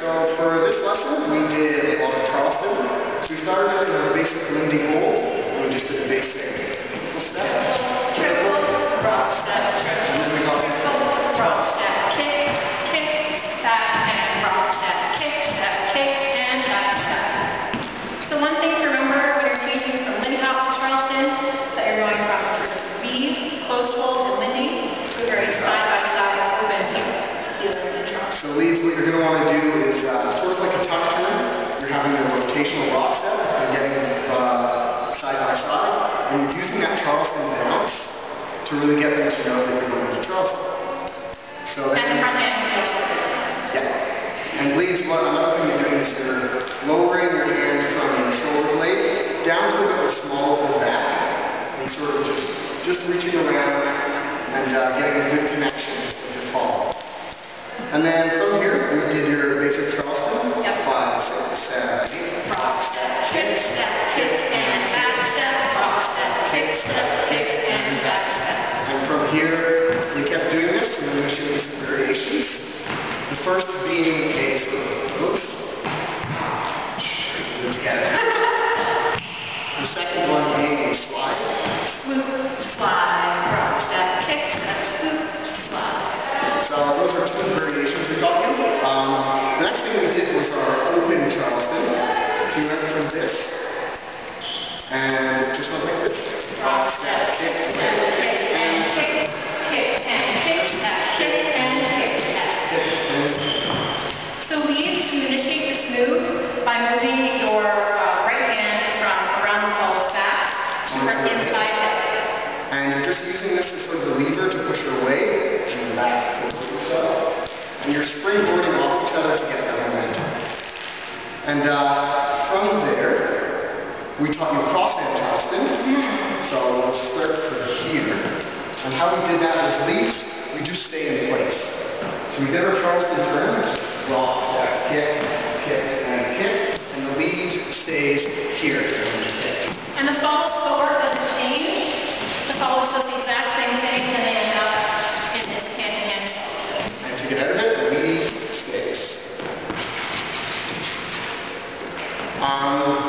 So for this lesson, we did on Charleston. So we started with a basic Lindy Gold, and we just did a basic leads, what you're going to want to do is uh, sort of like a tuck turn. You're having a rotational rock step and getting uh, side by side. And you're using that Charleston balance to really get them to know that you're going to Charleston. So And the front feels yeah. And leads, what another thing you're doing is you're lowering your hand from your shoulder blade down to a bit of small of the back. And sort of just, just reaching around and uh, getting a good connection your. And then from here, we did your basic Charleston. Yep. Five, six, seven, eight. Rock step, kick, step, kick, and back step, rock step, kick, step, kick, and back step. And from here, we kept doing this, and I'm going to show you some variations. The first being a sort of, oops, ah, it together. We did our open Charleston. So you went from this, and just went like this. Rock step, kick, and kick, and kick, kick, and kick, kick, and kick, So to initiate this move by moving your uh, right hand from around the ball's back to her inside hip. And you're just using this as sort of a lever to push her away and back towards yourself. And you're springboarding off each other to get that momentum. And uh, from there, we taught you cross and Charleston. So we'll start from here. And how we did that with leaps, we just stay in place. So we did our Charleston turn, raw, step, kick, kick, and kick. And the lead stays here. And the Mau.